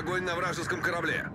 огонь на вражеском корабле.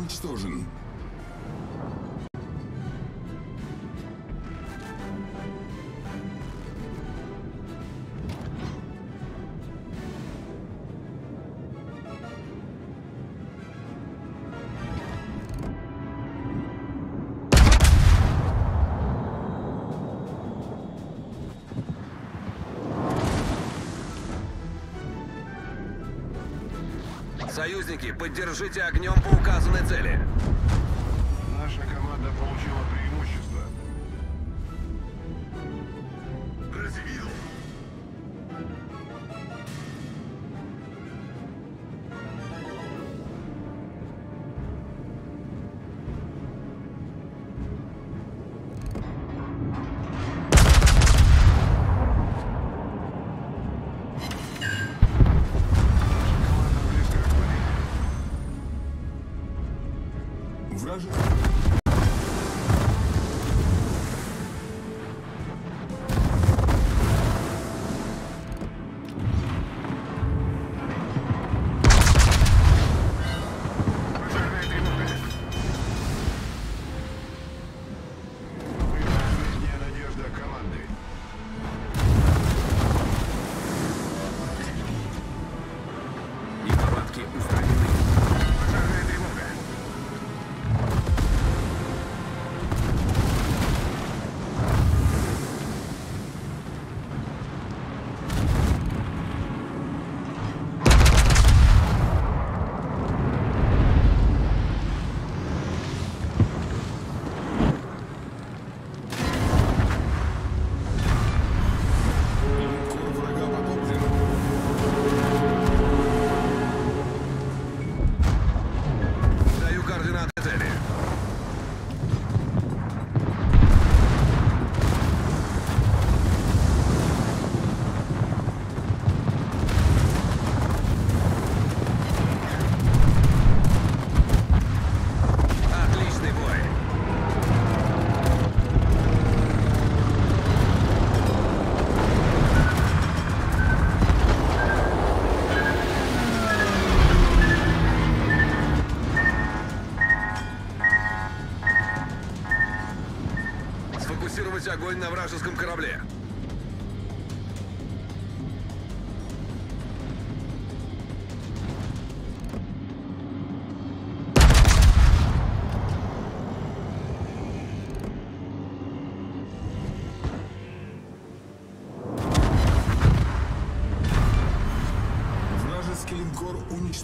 уничтожен. Союзники, поддержите огнем по указанной цели. Наша команда получила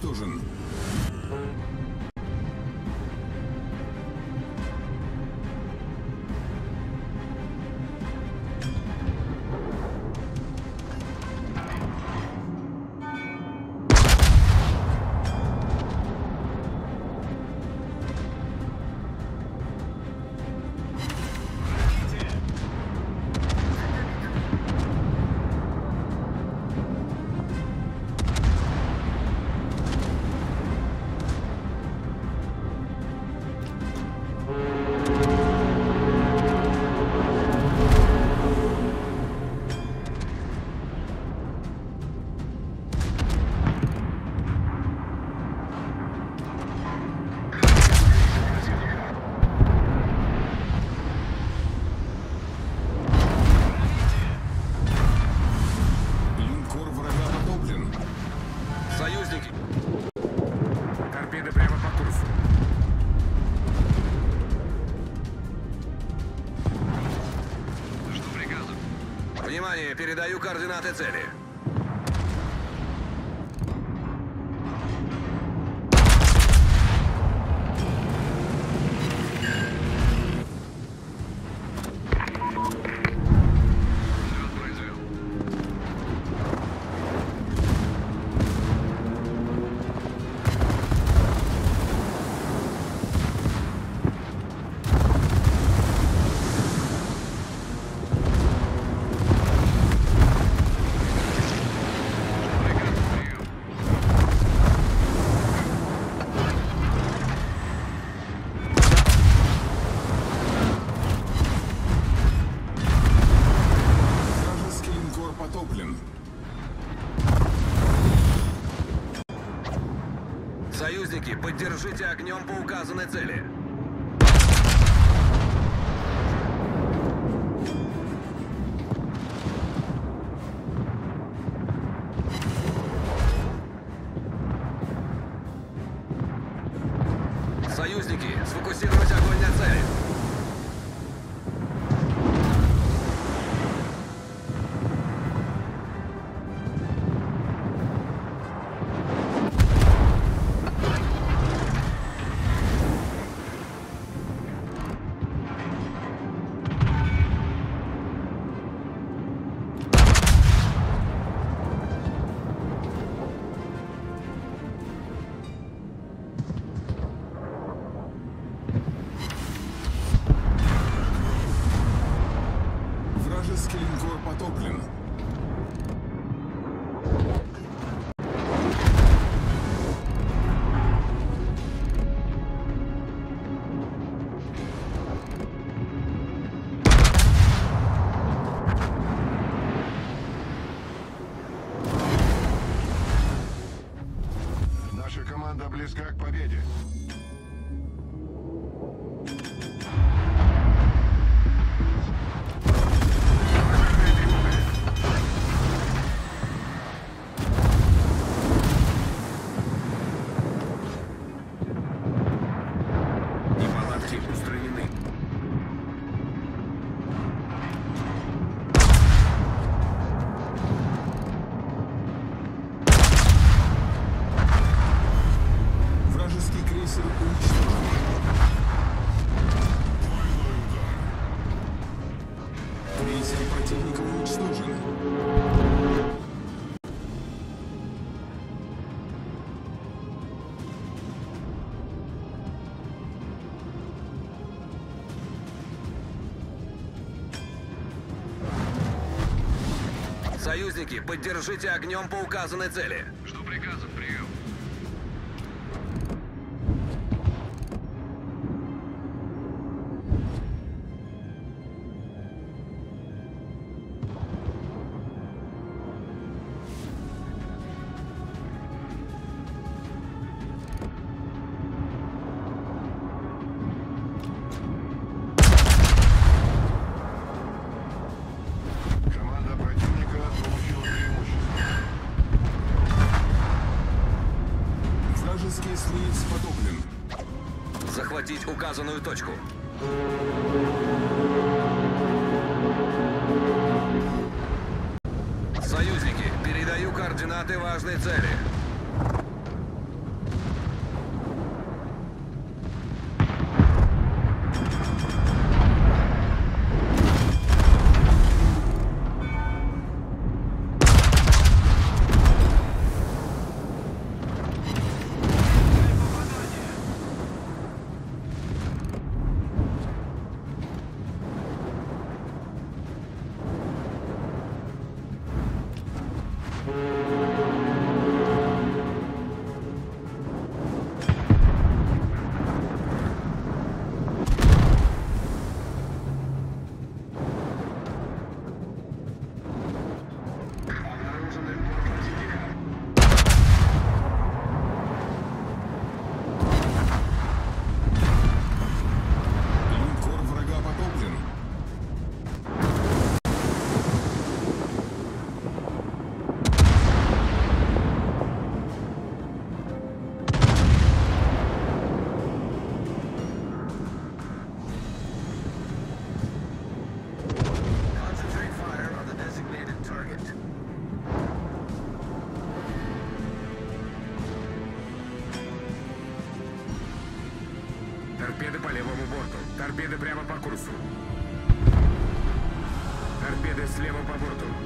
уничтожен. Внимание, передаю координаты цели. Союзники, поддержите огнем по указанной цели. Линкор потоплен. Союзники, поддержите огнем по указанной цели. Жду Вражеский эсминец потоплен. Захватить указанную точку. Союзники, передаю координаты важной цели. Торпеды по левому борту. Торпеды прямо по курсу. Торпеды слева по борту.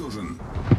уничтожен.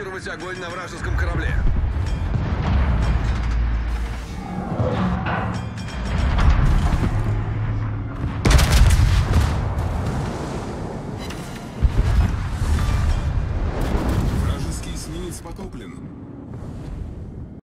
сфокусировать огонь на вражеском корабле.